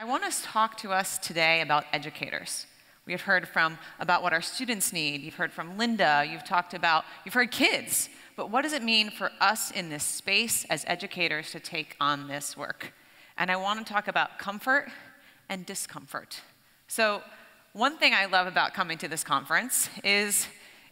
I want to talk to us today about educators. We have heard from about what our students need. You've heard from Linda. You've talked about, you've heard kids. But what does it mean for us in this space as educators to take on this work? And I want to talk about comfort and discomfort. So, one thing I love about coming to this conference is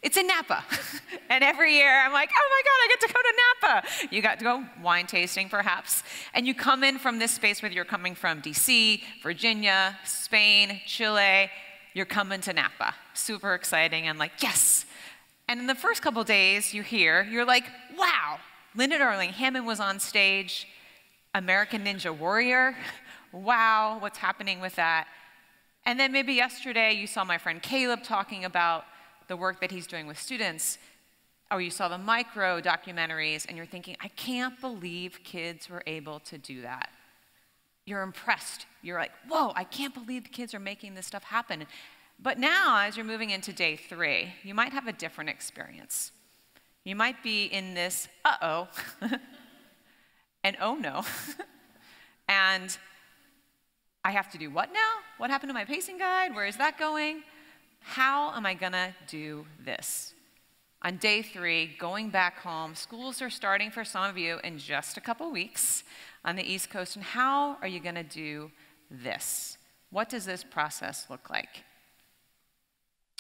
it's in Napa. and every year I'm like, oh my God, I get to go to Napa. You got to go wine tasting perhaps. And you come in from this space, whether you're coming from DC, Virginia, Spain, Chile, you're coming to Napa. Super exciting and like, yes. And in the first couple days you hear, you're like, wow, Linda Darling Hammond was on stage, American Ninja Warrior. Wow, what's happening with that? And then maybe yesterday you saw my friend Caleb talking about the work that he's doing with students, or you saw the micro documentaries and you're thinking, I can't believe kids were able to do that. You're impressed. You're like, whoa, I can't believe the kids are making this stuff happen. But now, as you're moving into day three, you might have a different experience. You might be in this, uh oh, and oh no. and I have to do what now? What happened to my pacing guide? Where is that going? How am I going to do this? On day three, going back home, schools are starting for some of you in just a couple weeks on the East Coast. And how are you going to do this? What does this process look like?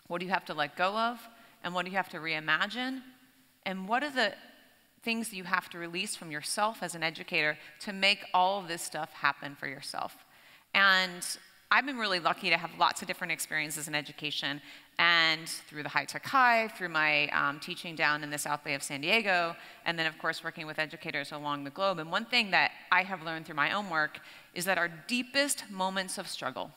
What do you have to let go of? And what do you have to reimagine? And what are the things that you have to release from yourself as an educator to make all of this stuff happen for yourself? And I've been really lucky to have lots of different experiences in education, and through the High Tech High, through my um, teaching down in the South Bay of San Diego, and then, of course, working with educators along the globe. And one thing that I have learned through my own work is that our deepest moments of struggle,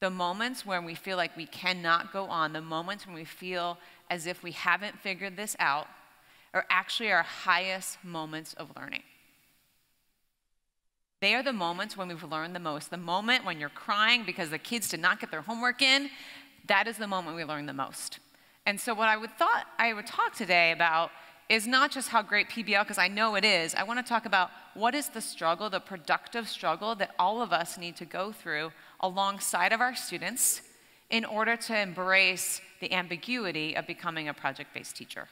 the moments when we feel like we cannot go on, the moments when we feel as if we haven't figured this out, are actually our highest moments of learning. They are the moments when we've learned the most. The moment when you're crying because the kids did not get their homework in, that is the moment we learn the most. And so, what I would thought I would talk today about is not just how great PBL, because I know it is. I want to talk about what is the struggle, the productive struggle that all of us need to go through alongside of our students in order to embrace the ambiguity of becoming a project based teacher.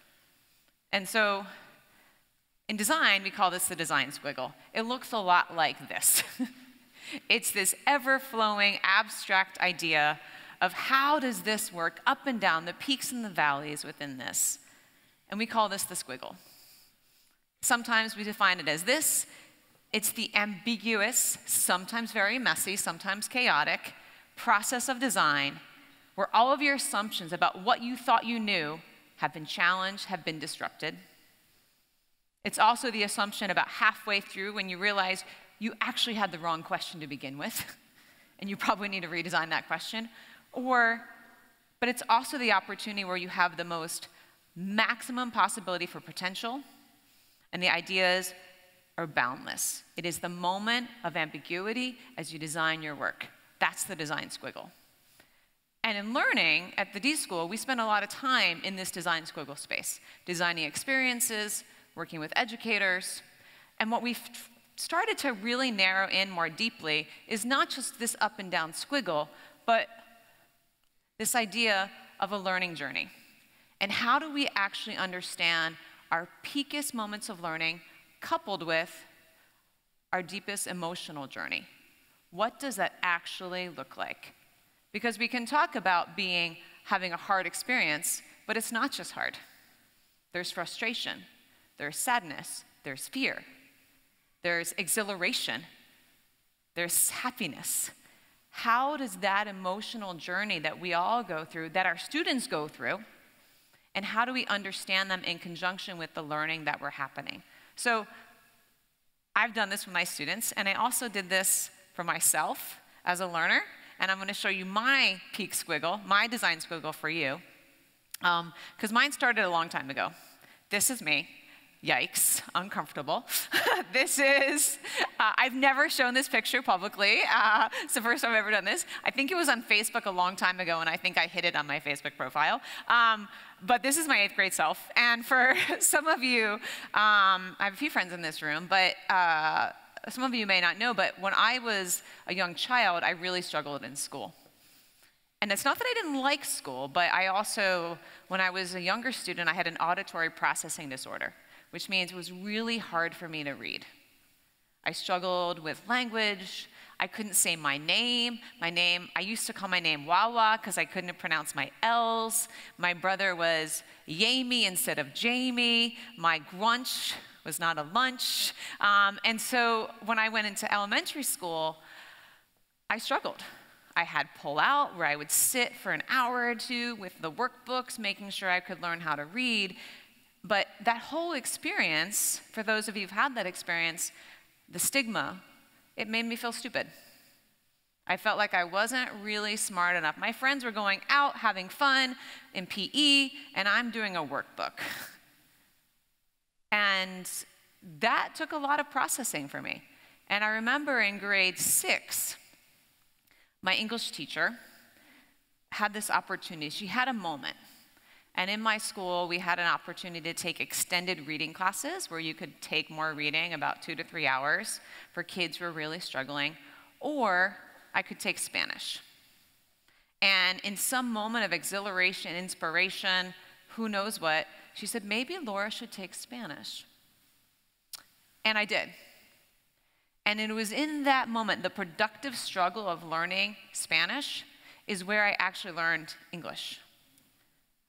And so, in design, we call this the design squiggle. It looks a lot like this. it's this ever-flowing, abstract idea of how does this work up and down, the peaks and the valleys within this. And we call this the squiggle. Sometimes we define it as this. It's the ambiguous, sometimes very messy, sometimes chaotic process of design where all of your assumptions about what you thought you knew have been challenged, have been disrupted. It's also the assumption about halfway through when you realize you actually had the wrong question to begin with, and you probably need to redesign that question. Or, but it's also the opportunity where you have the most maximum possibility for potential, and the ideas are boundless. It is the moment of ambiguity as you design your work. That's the design squiggle. And in learning at the D School, we spend a lot of time in this design squiggle space, designing experiences, working with educators. And what we've started to really narrow in more deeply is not just this up and down squiggle, but this idea of a learning journey. And how do we actually understand our peakest moments of learning coupled with our deepest emotional journey? What does that actually look like? Because we can talk about being having a hard experience, but it's not just hard. There's frustration, there's sadness, there's fear, there's exhilaration, there's happiness. How does that emotional journey that we all go through, that our students go through, and how do we understand them in conjunction with the learning that we're happening? So I've done this with my students, and I also did this for myself as a learner, and I'm going to show you my peak squiggle, my design squiggle for you, because um, mine started a long time ago. This is me. Yikes, uncomfortable. this is, uh, I've never shown this picture publicly. Uh, it's the first time I've ever done this. I think it was on Facebook a long time ago, and I think I hid it on my Facebook profile. Um, but this is my eighth grade self. And for some of you, um, I have a few friends in this room, but uh, some of you may not know, but when I was a young child, I really struggled in school. And it's not that I didn't like school, but I also, when I was a younger student, I had an auditory processing disorder, which means it was really hard for me to read. I struggled with language. I couldn't say my name. My name, I used to call my name Wawa because I couldn't pronounce my L's. My brother was Yami instead of Jamie. My grunch was not a lunch. Um, and so when I went into elementary school, I struggled. I had pull out where I would sit for an hour or two with the workbooks, making sure I could learn how to read. But that whole experience, for those of you who've had that experience, the stigma, it made me feel stupid. I felt like I wasn't really smart enough. My friends were going out having fun in PE, and I'm doing a workbook. And that took a lot of processing for me. And I remember in grade six, my English teacher had this opportunity. She had a moment. And in my school, we had an opportunity to take extended reading classes where you could take more reading, about two to three hours, for kids who were really struggling. Or I could take Spanish. And in some moment of exhilaration, inspiration, who knows what, she said, maybe Laura should take Spanish. And I did. And it was in that moment, the productive struggle of learning Spanish is where I actually learned English.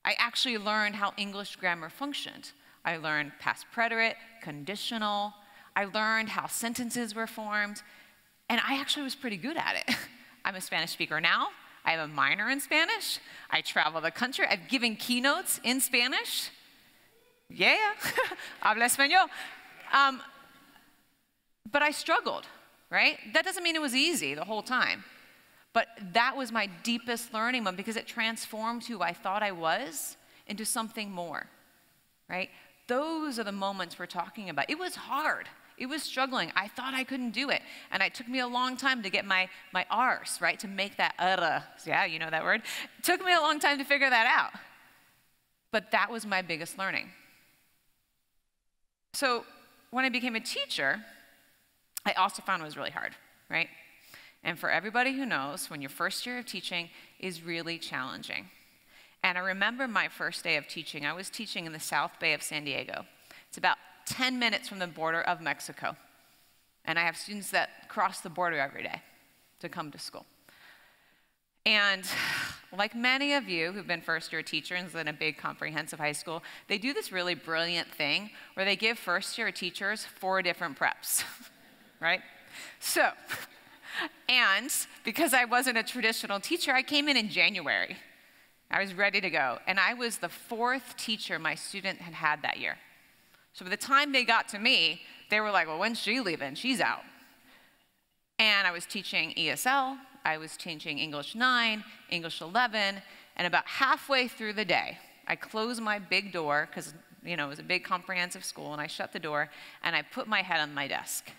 I actually learned how English grammar functioned. I learned past preterite, conditional. I learned how sentences were formed. And I actually was pretty good at it. I'm a Spanish speaker now. I have a minor in Spanish. I travel the country. I've given keynotes in Spanish. Yeah, habla español. Um, but I struggled, right? That doesn't mean it was easy the whole time. But that was my deepest learning moment because it transformed who I thought I was into something more, right? Those are the moments we're talking about. It was hard. It was struggling. I thought I couldn't do it. And it took me a long time to get my, my R's, right? To make that uh, yeah, you know that word. It took me a long time to figure that out. But that was my biggest learning. So when I became a teacher, I also found it was really hard, right? And for everybody who knows, when your first year of teaching is really challenging. And I remember my first day of teaching. I was teaching in the South Bay of San Diego. It's about 10 minutes from the border of Mexico. And I have students that cross the border every day to come to school. And like many of you who've been first year teachers in a big comprehensive high school, they do this really brilliant thing where they give first year teachers four different preps. right? So, and because I wasn't a traditional teacher, I came in in January. I was ready to go. And I was the fourth teacher my student had had that year. So by the time they got to me, they were like, well, when's she leaving? She's out. And I was teaching ESL, I was teaching English 9, English 11, and about halfway through the day, I closed my big door because you know it was a big comprehensive school, and I shut the door and I put my head on my desk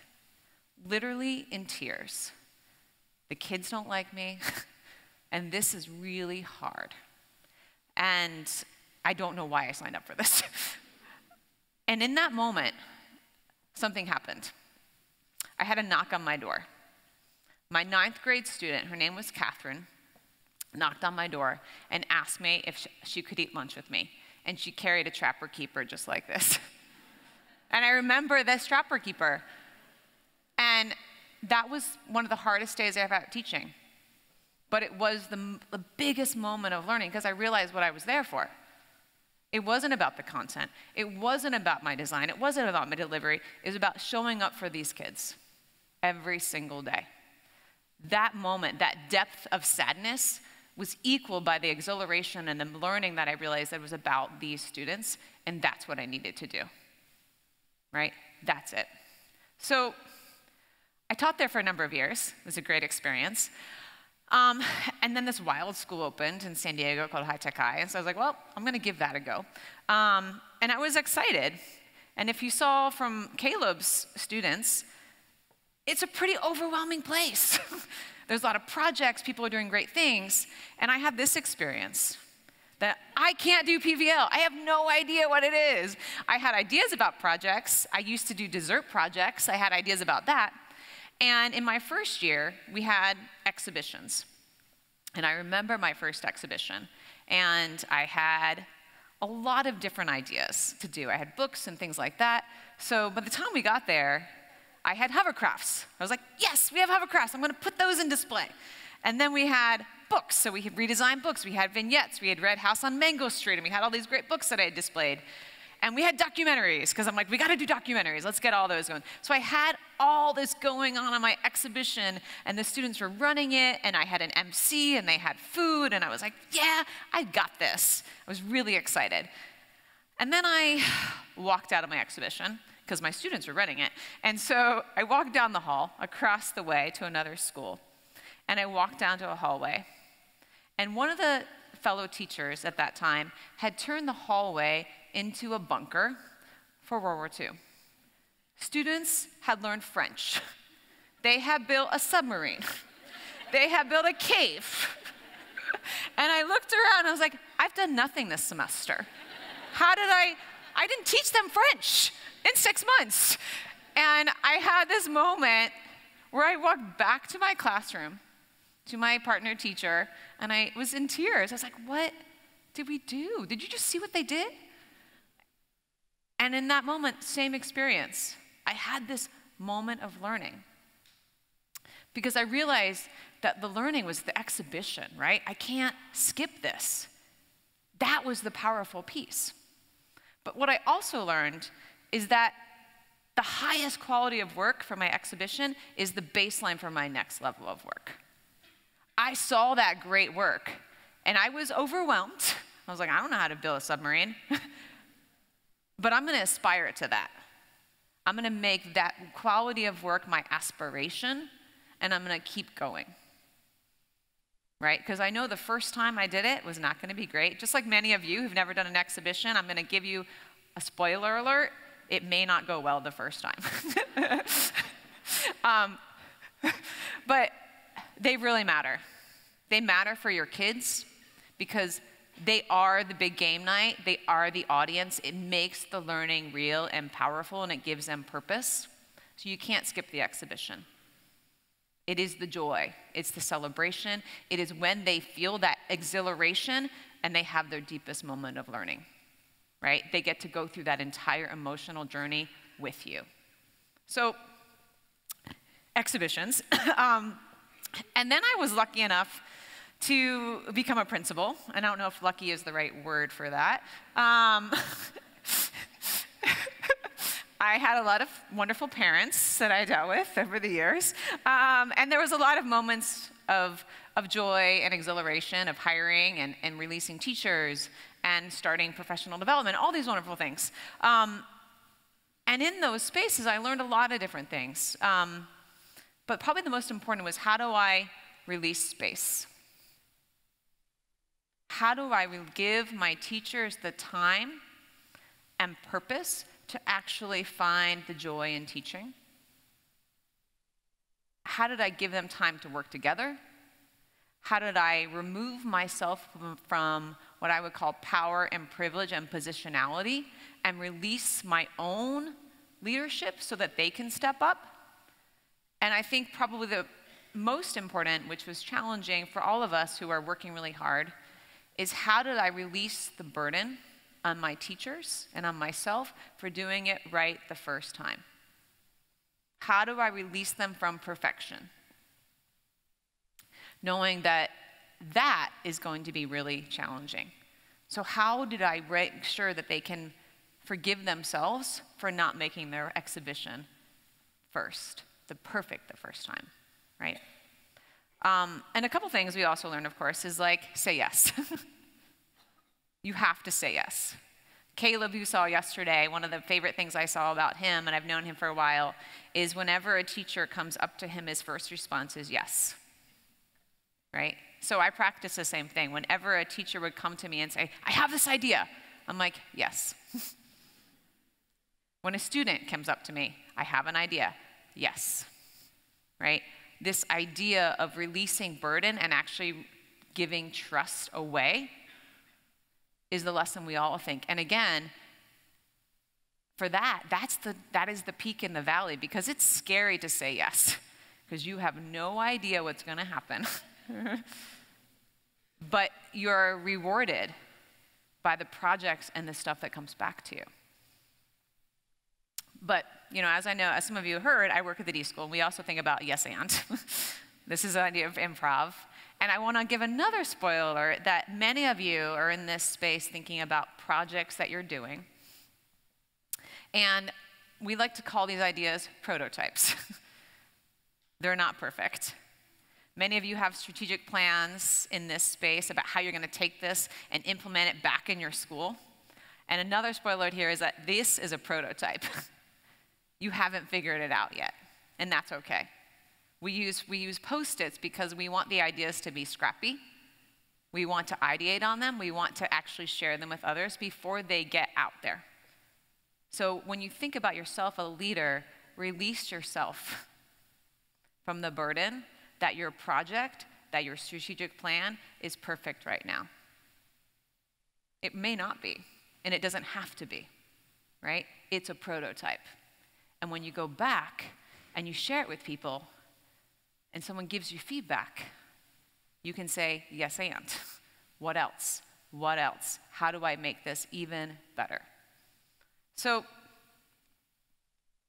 literally in tears. The kids don't like me, and this is really hard. And I don't know why I signed up for this. and in that moment, something happened. I had a knock on my door. My ninth grade student, her name was Catherine, knocked on my door and asked me if she could eat lunch with me. And she carried a trapper keeper just like this. and I remember this trapper keeper and that was one of the hardest days I've had teaching. But it was the, the biggest moment of learning because I realized what I was there for. It wasn't about the content. It wasn't about my design. It wasn't about my delivery. It was about showing up for these kids every single day. That moment, that depth of sadness, was equal by the exhilaration and the learning that I realized that was about these students, and that's what I needed to do. Right? That's it. So, I taught there for a number of years. It was a great experience. Um, and then this wild school opened in San Diego called High Tech High. And so I was like, well, I'm going to give that a go. Um, and I was excited. And if you saw from Caleb's students, it's a pretty overwhelming place. There's a lot of projects, people are doing great things. And I had this experience that I can't do PBL. I have no idea what it is. I had ideas about projects. I used to do dessert projects. I had ideas about that And in my first year, we had exhibitions. And I remember my first exhibition. And I had a lot of different ideas to do. I had books and things like that. So by the time we got there, I had hovercrafts. I was like, yes, we have hovercrafts. I'm going to put those in display. And then we had books. So we had redesigned books. We had vignettes. We had Red House on Mango Street. And we had all these great books that I had displayed. And we had documentaries, because I'm like, we got to do documentaries. Let's get all those going. So I had all this going on on my exhibition, and the students were running it, and I had an MC, and they had food, and I was like, yeah, I got this. I was really excited. And then I walked out of my exhibition, because my students were running it. And so I walked down the hall across the way to another school, and I walked down to a hallway. And one of the fellow teachers at that time had turned the hallway into a bunker for World War II. Students had learned French. They had built a submarine. They had built a cave. And I looked around and I was like, I've done nothing this semester. How did I? I didn't teach them French in six months. And I had this moment where I walked back to my classroom, to my partner teacher, and I was in tears. I was like, What did we do? Did you just see what they did? And in that moment, same experience. I had this moment of learning because I realized that the learning was the exhibition, right? I can't skip this. That was the powerful piece. But what I also learned is that the highest quality of work for my exhibition is the baseline for my next level of work. I saw that great work and I was overwhelmed. I was like, I don't know how to build a submarine. But I'm going to aspire to that. I'm going to make that quality of work my aspiration, and I'm going to keep going. Right? Because I know the first time I did it was not going to be great. Just like many of you who've never done an exhibition, I'm going to give you a spoiler alert. It may not go well the first time. um, but they really matter. They matter for your kids because they are the big game night, they are the audience. It makes the learning real and powerful, and it gives them purpose. So you can't skip the exhibition. It is the joy, it's the celebration. It is when they feel that exhilaration and they have their deepest moment of learning, right? They get to go through that entire emotional journey with you. So, exhibitions. um, and then I was lucky enough to become a principal. And I don't know if lucky is the right word for that. Um, I had a lot of wonderful parents that I dealt with over the years. Um, and there was a lot of moments of, of joy and exhilaration of hiring and, and releasing teachers and starting professional development, all these wonderful things. Um, and in those spaces, I learned a lot of different things. Um, but probably the most important was how do I release space? How do I give my teachers the time and purpose to actually find the joy in teaching? How did I give them time to work together? How did I remove myself from, what I would call power and privilege and positionality and release my own leadership so that they can step up? And I think probably the most important, which was challenging for all of us who are working really hard, is how did I release the burden on my teachers and on myself for doing it right the first time? How do I release them from perfection? Knowing that that is going to be really challenging. So, how did I make sure that they can forgive themselves for not making their exhibition first, the perfect the first time, right? Um, and a couple things we also learned, of course, is like say yes. you have to say yes. Caleb, you saw yesterday, one of the favorite things I saw about him, and I've known him for a while, is whenever a teacher comes up to him, his first response is yes. Right? So I practice the same thing. Whenever a teacher would come to me and say, I have this idea, I'm like, yes. when a student comes up to me, I have an idea, yes. Right? This idea of releasing burden and actually giving trust away is the lesson we all think. And again, for that, that's the, that is the peak in the valley because it's scary to say yes. because you have no idea what's going to happen. but you're rewarded by the projects and the stuff that comes back to you. But, you know, as I know, as some of you heard, I work at the D School. and We also think about yes and. this is an idea of improv. And I want to give another spoiler that many of you are in this space thinking about projects that you're doing. And we like to call these ideas prototypes. They're not perfect. Many of you have strategic plans in this space about how you're going to take this and implement it back in your school. And another spoiler here is that this is a prototype. you haven't figured it out yet, and that's okay. We use, we use post-its because we want the ideas to be scrappy. We want to ideate on them. We want to actually share them with others before they get out there. So when you think about yourself a leader, release yourself from the burden that your project, that your strategic plan is perfect right now. It may not be, and it doesn't have to be, right? It's a prototype. And when you go back and you share it with people, and someone gives you feedback, you can say, Yes, and. What else? What else? How do I make this even better? So,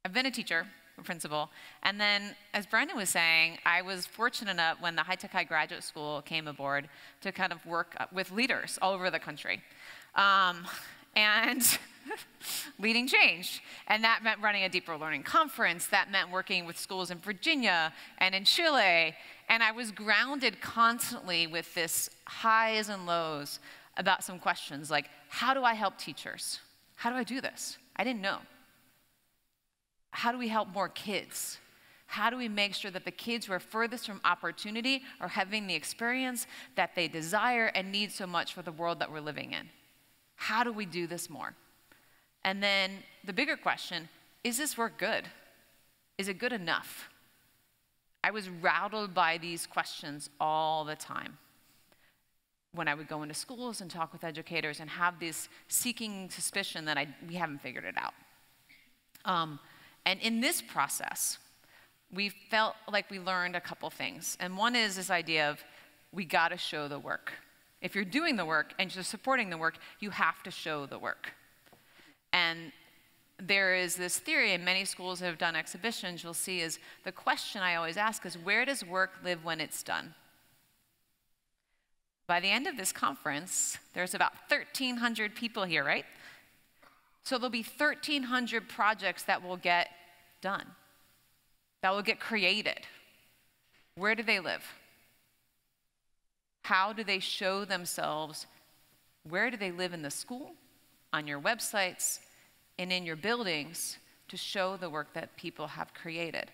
I've been a teacher, a principal, and then, as Brendan was saying, I was fortunate enough when the High Tech High Graduate School came aboard to kind of work with leaders all over the country. Um, and leading change. And that meant running a deeper learning conference. That meant working with schools in Virginia and in Chile. And I was grounded constantly with this highs and lows about some questions like, how do I help teachers? How do I do this? I didn't know. How do we help more kids? How do we make sure that the kids who are furthest from opportunity are having the experience that they desire and need so much for the world that we're living in? How do we do this more? And then the bigger question is this work good? Is it good enough? I was rattled by these questions all the time when I would go into schools and talk with educators and have this seeking suspicion that I, we haven't figured it out. Um, and in this process, we felt like we learned a couple things. And one is this idea of we got to show the work. If you're doing the work and you're supporting the work, you have to show the work. And there is this theory, and many schools have done exhibitions, you'll see is the question I always ask is where does work live when it's done? By the end of this conference, there's about 1,300 people here, right? So there'll be 1,300 projects that will get done, that will get created. Where do they live? How do they show themselves? Where do they live in the school, on your websites, and in your buildings to show the work that people have created?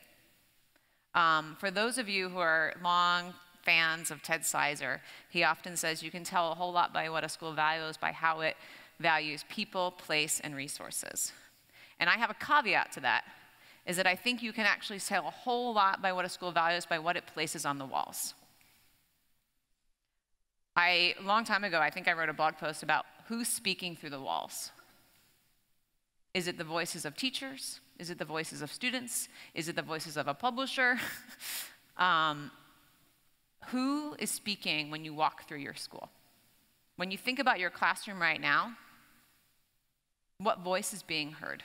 Um, for those of you who are long fans of Ted Sizer, he often says you can tell a whole lot by what a school values by how it values people, place, and resources. And I have a caveat to that, is that I think you can actually tell a whole lot by what a school values by what it places on the walls. I, a long time ago, I think I wrote a blog post about who's speaking through the walls. Is it the voices of teachers? Is it the voices of students? Is it the voices of a publisher? um, who is speaking when you walk through your school? When you think about your classroom right now, what voice is being heard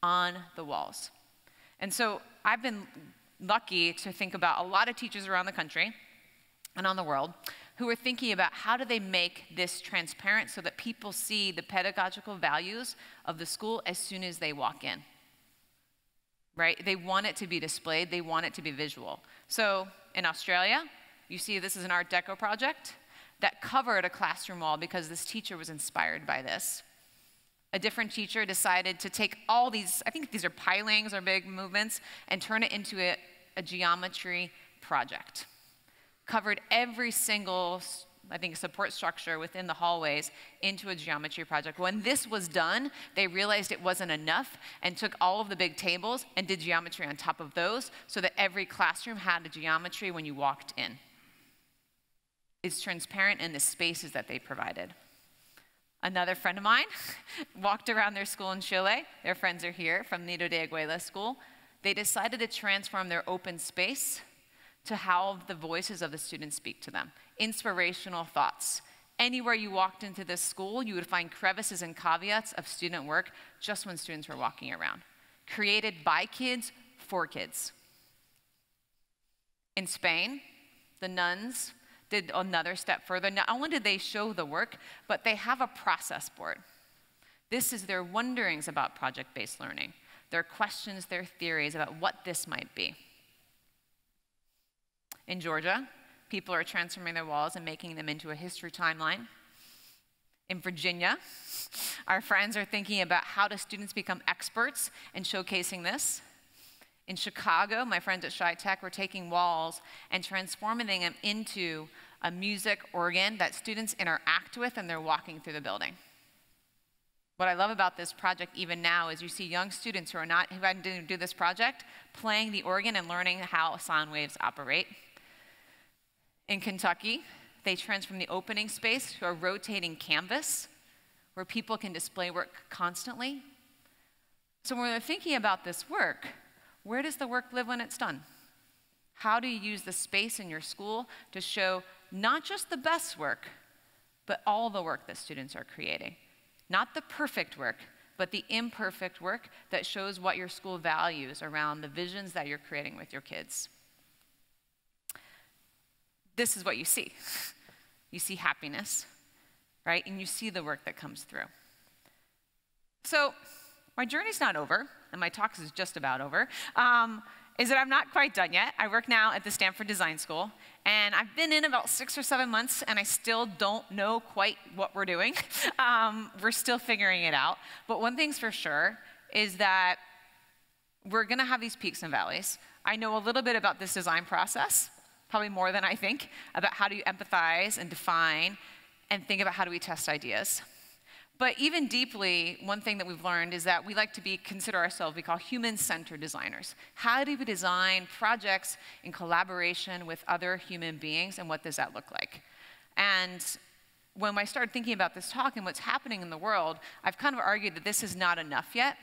on the walls? And so I've been lucky to think about a lot of teachers around the country and on the world who are thinking about how do they make this transparent so that people see the pedagogical values of the school as soon as they walk in. Right? They want it to be displayed, they want it to be visual. So in Australia, you see this is an Art Deco project that covered a classroom wall because this teacher was inspired by this. A different teacher decided to take all these, I think these are pilings or big movements, and turn it into a, a geometry project covered every single, I think, support structure within the hallways into a geometry project. When this was done, they realized it wasn't enough and took all of the big tables and did geometry on top of those so that every classroom had a geometry when you walked in. It's transparent in the spaces that they provided. Another friend of mine walked around their school in Chile. Their friends are here from Nido de Aguila School. they decided to transform their open space to how the voices of the students speak to them. Inspirational thoughts. Anywhere you walked into this school, you would find crevices and caveats of student work just when students were walking around. Created by kids for kids. In Spain, the nuns did another step further. Not only did they show the work, but they have a process board. This is their wonderings about project based learning, their questions, their theories about what this might be. In Georgia, people are transforming their walls and making them into a history timeline. In Virginia, our friends are thinking about how do students become experts and showcasing this. In Chicago, my friends at ChiTech were taking walls and transforming them into a music organ that students interact with and they're walking through the building. What I love about this project even now is you see young students who are not who to do this project playing the organ and learning how sound waves operate. In Kentucky, they transform the opening space to a rotating canvas where people can display work constantly. So when we're thinking about this work, where does the work live when it's done? How do you use the space in your school to show not just the best work, but all the work that students are creating? Not the perfect work, but the imperfect work that shows what your school values around the visions that you're creating with your kids. This is what you see. You see happiness, right? And you see the work that comes through. So, my journey's not over, and my talk is just about over, um, is that I'm not quite done yet. I work now at the Stanford Design School, and I've been in about six or seven months, and I still don't know quite what we're doing. um, we're still figuring it out. But one thing's for sure is that we're gonna have these peaks and valleys. I know a little bit about this design process, probably more than I think, about how do you empathize and define and think about how do we test ideas. But even deeply, one thing that we've learned is that we like to be consider ourselves we call human-centered designers. How do we design projects in collaboration with other human beings, and what does that look like? And when I started thinking about this talk and what's happening in the world, I've kind of argued that this is not enough yet.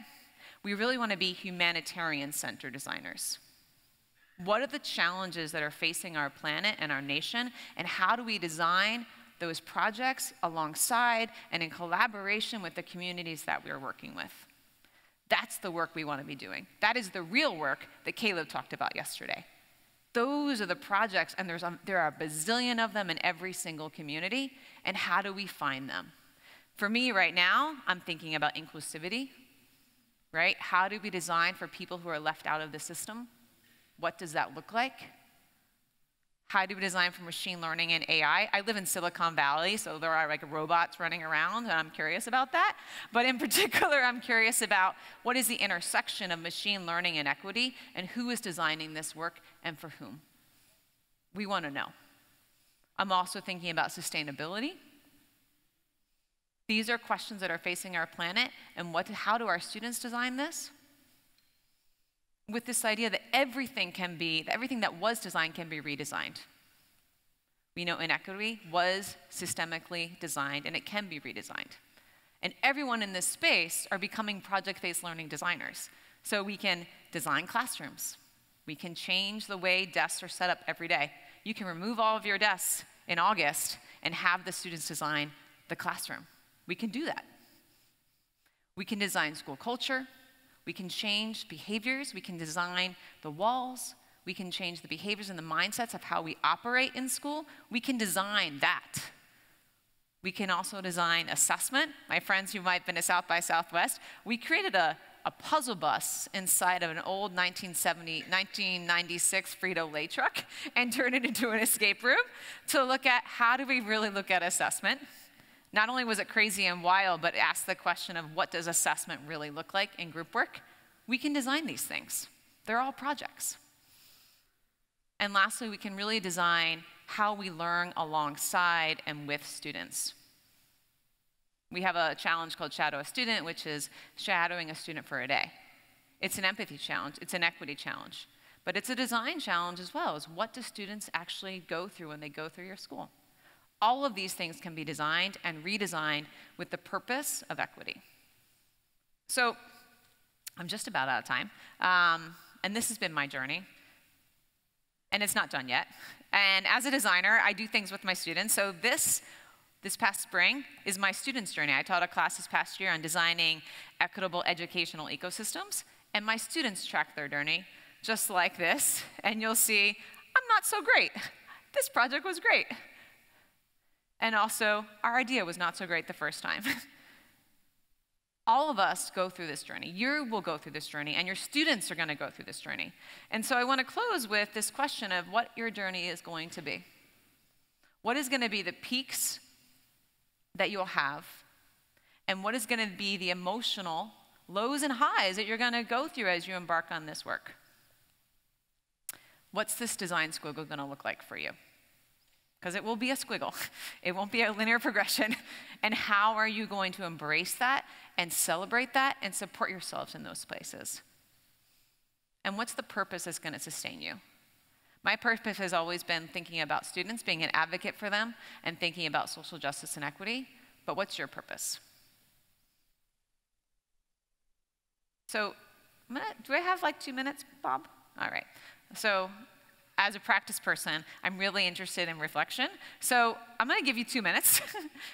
We really want to be humanitarian-centered designers. What are the challenges that are facing our planet and our nation, and how do we design those projects alongside and in collaboration with the communities that we're working with. That's the work we want to be doing. That is the real work that Caleb talked about yesterday. Those are the projects, and there's a, there are a bazillion of them in every single community. And how do we find them? For me, right now, I'm thinking about inclusivity, right? How do we design for people who are left out of the system? What does that look like? how do we design for machine learning and AI? I live in Silicon Valley, so there are like robots running around, and I'm curious about that. But in particular, I'm curious about what is the intersection of machine learning and equity, and who is designing this work and for whom? We want to know. I'm also thinking about sustainability. These are questions that are facing our planet, and what, how do our students design this? With this idea that everything can be, that everything that was designed can be redesigned. We know inequity was systemically designed and it can be redesigned. And everyone in this space are becoming project based learning designers. So we can design classrooms, we can change the way desks are set up every day. You can remove all of your desks in August and have the students design the classroom. We can do that. We can design school culture, we can change behaviors, we can design the walls, we can change the behaviors and the mindsets of how we operate in school. We can design that. We can also design assessment. My friends who might have been to South by Southwest, we created a, a puzzle bus inside of an old 1970, 1996 Frito-Lay truck and turned it into an escape room to look at how do we really look at assessment not only was it crazy and wild, but asked the question of what does assessment really look like in group work? We can design these things. They're all projects. And lastly, we can really design how we learn alongside and with students. We have a challenge called Shadow a Student, which is shadowing a student for a day. It's an empathy challenge, it's an equity challenge, but it's a design challenge as well, is what do students actually go through when they go through your school? All of these things can be designed and redesigned with the purpose of equity. So I'm just about out of time. Um, and this has been my journey. And it's not done yet. And as a designer, I do things with my students. So this, this past spring is my students' journey. I taught a class this past year on designing equitable educational ecosystems, and my students track their journey just like this. And you'll see, I'm not so great. This project was great. And also, our idea was not so great the first time. all of us go through this journey. You will go through this journey, and your students are going to go through this journey. And so I want to close with this question of what your journey is going to be. What is going to be the peaks that you'll have, and what is going to be the emotional lows and highs that you're going to go through as you embark on this work? What's this design squiggle going to look like for you? Because it will be a squiggle, it won't be a linear progression. And how are you going to embrace that and celebrate that and support yourselves in those places. And what's the purpose that's going to sustain you? My purpose has always been thinking about students, being an advocate for them, and thinking about social justice and equity. But what's your purpose? So, do I have like two minutes, Bob? All right. So, as a practice person, I'm really interested in reflection. So, I'm going to give you two minutes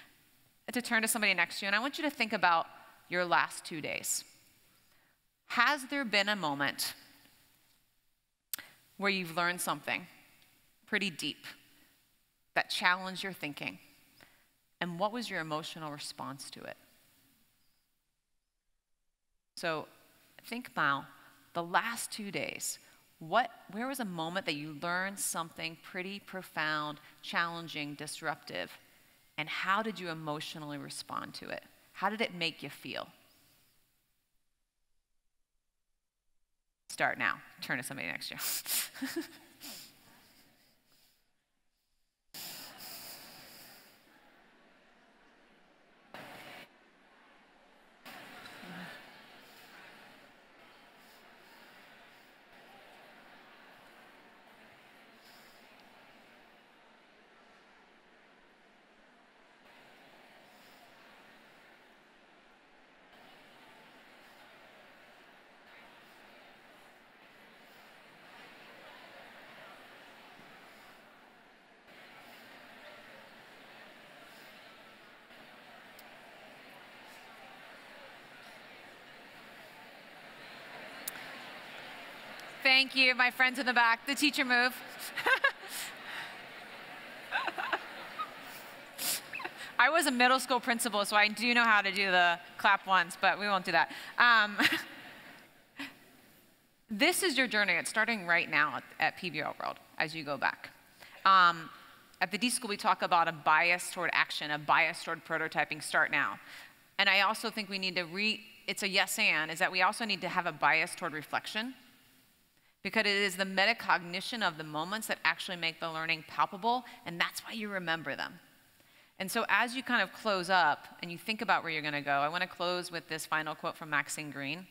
to turn to somebody next to you, and I want you to think about your last two days? Has there been a moment where you've learned something pretty deep that challenged your thinking? And what was your emotional response to it? So think now, the last two days, what, where was a moment that you learned something pretty profound, challenging, disruptive? And how did you emotionally respond to it? How did it make you feel? Start now. Turn to somebody next to you. Thank you, my friends in the back. The teacher move. I was a middle school principal, so I do know how to do the clap once, but we won't do that. Um, this is your journey. It's starting right now at, at PBL World as you go back. Um, at the D School, we talk about a bias toward action, a bias toward prototyping. Start now. And I also think we need to re, it's a yes and, is that we also need to have a bias toward reflection because it is the metacognition of the moments that actually make the learning palpable, and that's why you remember them. And so, as you kind of close up and you think about where you're going to go, I want to close with this final quote from Maxine Greene.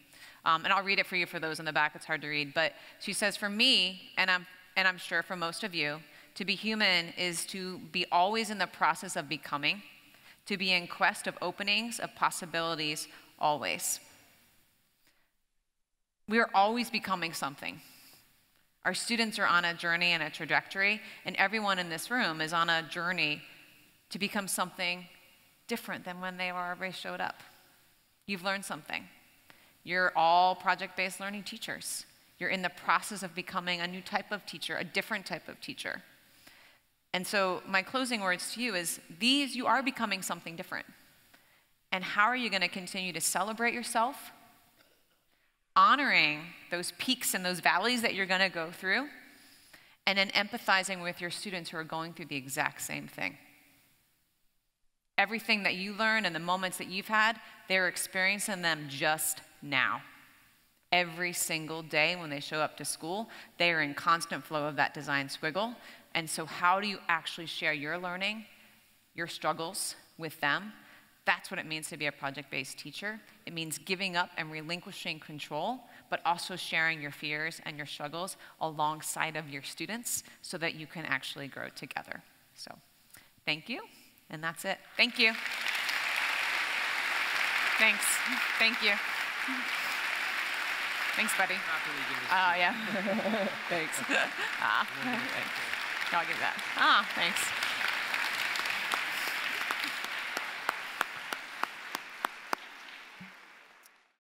Um, and I'll read it for you for those in the back, it's hard to read. But she says, For me, and I'm, and I'm sure for most of you, to be human is to be always in the process of becoming, to be in quest of openings, of possibilities, always. We are always becoming something. Our students are on a journey and a trajectory, and everyone in this room is on a journey to become something different than when they already showed up. You've learned something. You're all project based learning teachers. You're in the process of becoming a new type of teacher, a different type of teacher. And so, my closing words to you is these, you are becoming something different. And how are you going to continue to celebrate yourself honoring those peaks and those valleys that you're going to go through, and then empathizing with your students who are going through the exact same thing. Everything that you learn and the moments that you've had, they're experiencing them just now. Every single day when they show up to school, they are in constant flow of that design squiggle. And so, how do you actually share your learning, your struggles with them, that's what it means to be a project based teacher. It means giving up and relinquishing control, but also sharing your fears and your struggles alongside of your students so that you can actually grow together. So, thank you. And that's it. Thank you. Thanks. Thank you. Thanks, buddy. Oh, yeah. thanks. ah, thanks. I'll give that. Ah, thanks.